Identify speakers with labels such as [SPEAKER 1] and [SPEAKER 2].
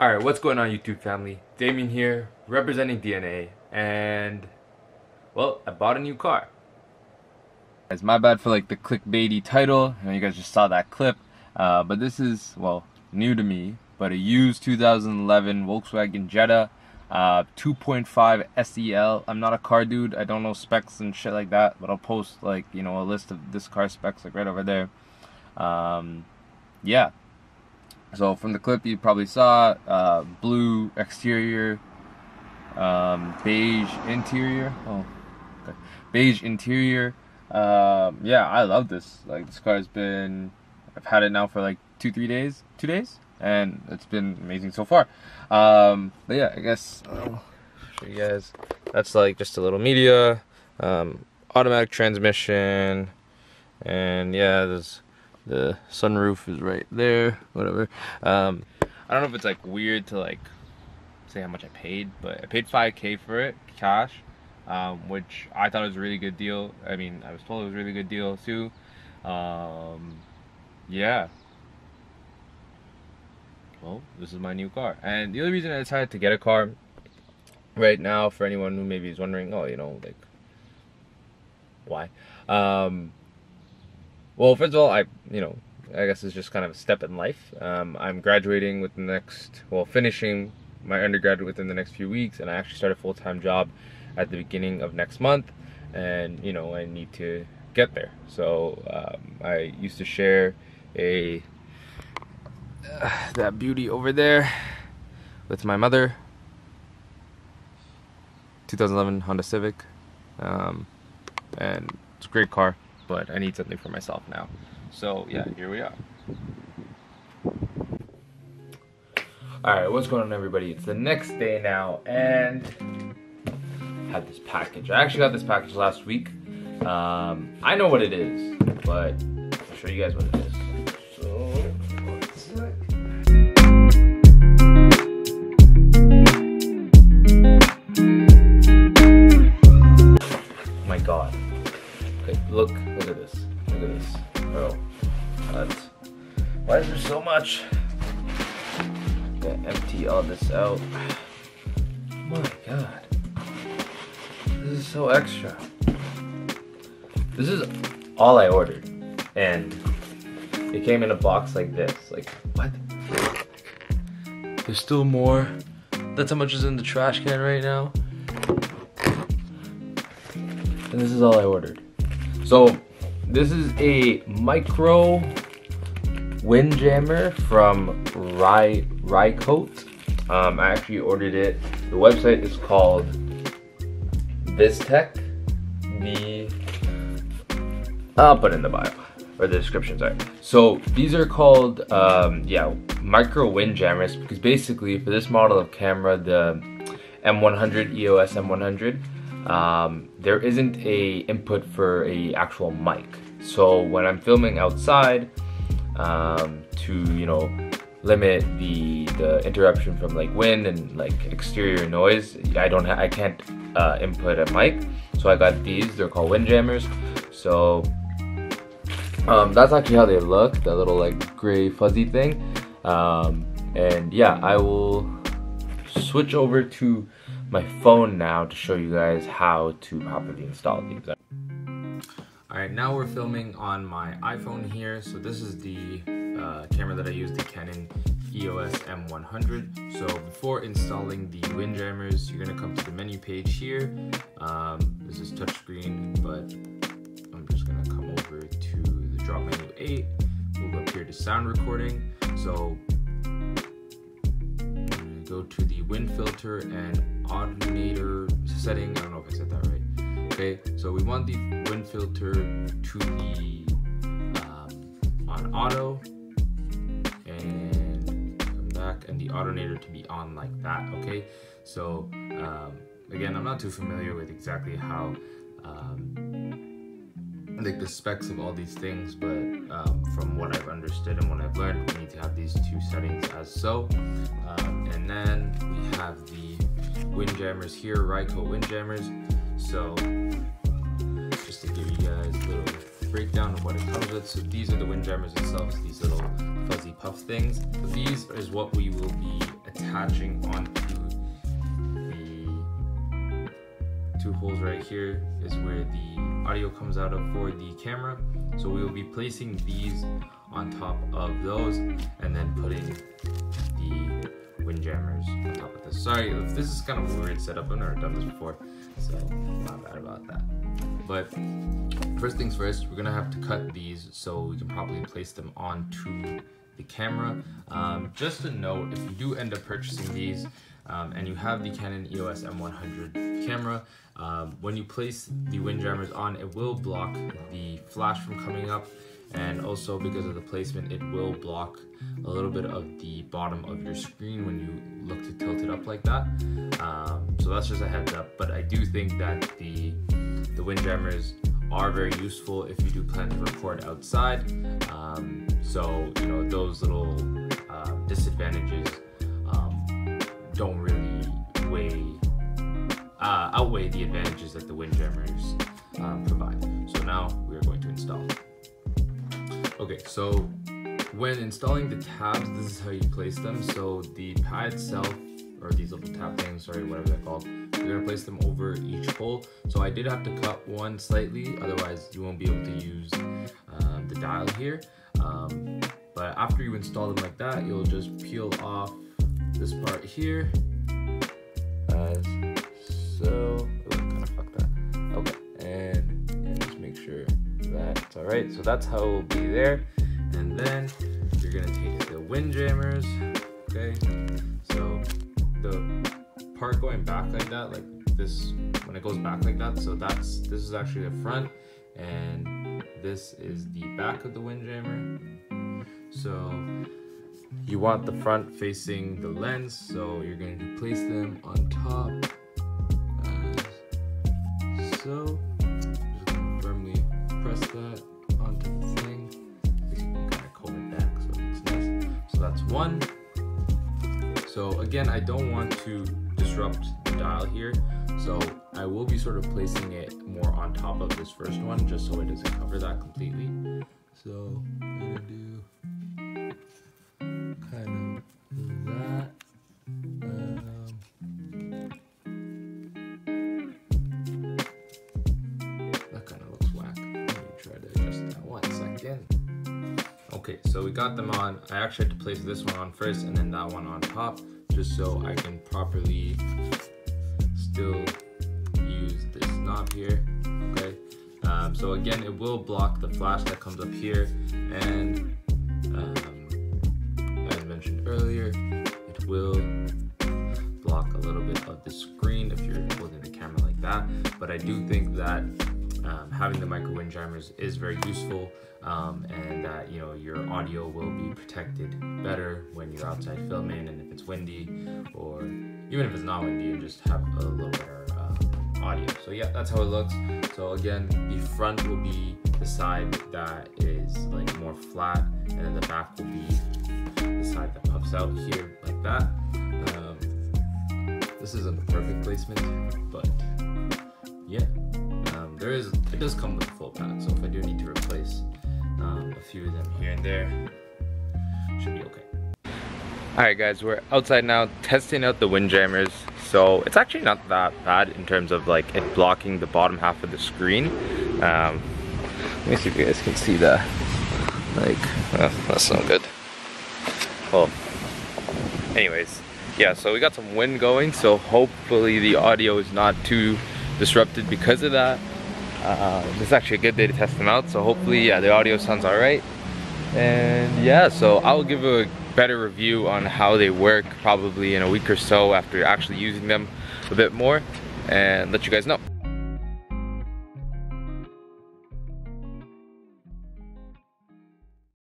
[SPEAKER 1] Alright, what's going on YouTube family? Damien here, representing DNA, and, well, I bought a new car. It's my bad for like the clickbaity title, and you guys just saw that clip, uh, but this is, well, new to me, but a used 2011 Volkswagen Jetta, uh, 2.5 SEL. I'm not a car dude, I don't know specs and shit like that, but I'll post like, you know, a list of this car specs like right over there. Um, yeah, so from the clip you probably saw uh, blue exterior, um, beige interior. Oh, okay. beige interior. Um, yeah, I love this. Like this car's been, I've had it now for like two, three days, two days, and it's been amazing so far. Um, but yeah, I guess I'll show you guys. That's like just a little media, um, automatic transmission, and yeah, there's the sunroof is right there whatever. Um i don't know if it's like weird to like say how much i paid but i paid 5k for it cash um, which i thought was a really good deal. I mean i was told it was a really good deal too. Um yeah. Well this is my new car. And the other reason i decided to get a car right now for anyone who maybe is wondering oh you know like why? Um well, first of all, I you know I guess it's just kind of a step in life. Um, I'm graduating with the next well finishing my undergraduate within the next few weeks, and I actually start a full time job at the beginning of next month, and you know I need to get there. So um, I used to share a uh, that beauty over there with my mother. 2011 Honda Civic, um, and it's a great car but I need something for myself now. So yeah, here we are. Alright, what's going on everybody? It's the next day now and I had this package. I actually got this package last week. Um, I know what it is, but I'll show you guys what it is. So, my god. Okay, look at this. Look at this. Oh. Why is there so much? Gotta empty all this out. My God. This is so extra. This is all I ordered. And it came in a box like this. Like, what? There's still more. That's how much is in the trash can right now. And this is all I ordered. So this is a micro windjammer from Rye Rycote. Um, I actually ordered it. The website is called Vistek. The I'll put in the bio or the description. Sorry. So these are called um, yeah micro windjammers because basically for this model of camera, the M100 EOS M100 um, there isn't a input for a actual mic. So when I'm filming outside, um, to you know limit the the interruption from like wind and like exterior noise, I don't I can't uh, input a mic. So I got these. They're called wind jammers. So um, that's actually how they look. That little like gray fuzzy thing. Um, and yeah, I will switch over to my phone now to show you guys how to properly install these. Alright, now we're filming on my iPhone here. So this is the uh, camera that I use, the Canon EOS M100. So before installing the windjammers, you're gonna come to the menu page here. Um, this is touchscreen, but I'm just gonna come over to the drop menu 8, move up here to sound recording. So go to the wind filter and autonator setting. I don't know if I said that right. Okay, so we want the wind filter to be um, on auto and come back and the autonator to be on like that. Okay, so um, again, I'm not too familiar with exactly how um, like the specs of all these things, but um, from what I've understood and what I've learned, we need to have these two settings as so. Um, and then we have the windjammers here, Rycote windjammers. So just to give you guys a little breakdown of what it comes with. So these are the windjammers themselves, these little fuzzy puff things. These is what we will be attaching onto two holes right here is where the audio comes out of for the camera. So we will be placing these on top of those and then putting the windjammers on top of this. Sorry this is kind of a weird setup, I've never done this before, so not bad about that. But first things first, we're gonna have to cut these so we can properly place them onto the camera. Um, just a note, if you do end up purchasing these um, and you have the Canon EOS M100 camera, um, when you place the windjammers on, it will block the flash from coming up. And also because of the placement it will block a little bit of the bottom of your screen when you look to tilt it up like that. Um, so that's just a heads up. But I do think that the the windjammers are very useful if you do plan to record outside. Um, so you know those little uh, disadvantages don't really weigh uh, outweigh the advantages that the windjammers um, provide so now we are going to install Okay, so when installing the tabs, this is how you place them. So the pad itself, or these little tab things, sorry, whatever they're called, you're gonna place them over each hole. So I did have to cut one slightly, otherwise you won't be able to use uh, the dial here. Um, but after you install them like that, you'll just peel off this part here, as so. Oh, kind of fucked that. Okay, and, and just make sure that's all right. So that's how it will be there. And then you're gonna take the wind jammers, okay? So the part going back like that, like this, when it goes back like that, so that's, this is actually the front and this is the back of the wind jammer. So you want the front facing the lens, so you're going to place them on top as so. it looks nice. So That's one. So again, I don't want to disrupt the dial here. So I will be sort of placing it more on top of this first one just so it doesn't cover that completely. So I'm gonna do kind of that. Um, that kind of looks whack. Let me try to adjust that one second. Okay, so we got them on. I actually had to place this one on first and then that one on top just so I can properly still use this knob here, okay? Um, so again, it will block the flash that comes up here and a little bit of the screen if you're holding the camera like that. But I do think that um, having the micro windjammers is very useful um, and that you know your audio will be protected better when you're outside filming and if it's windy or even if it's not windy you just have a little better uh, audio so yeah that's how it looks so again the front will be the side that is like more flat and then the back will be the side that puffs out here like that this isn't the perfect placement but yeah um, there is it does come with a full pack so if I do need to replace um, a few of them here and there. Should be okay. Alright guys, we're outside now testing out the wind jammers. So it's actually not that bad in terms of like it blocking the bottom half of the screen. Um, let me see if you guys can see that. Like, oh, that's not good. Well, anyways, yeah, so we got some wind going, so hopefully the audio is not too disrupted because of that. Uh, this is actually a good day to test them out so hopefully yeah the audio sounds all right and yeah so I'll give a better review on how they work probably in a week or so after actually using them a bit more and let you guys know